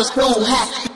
the school hat.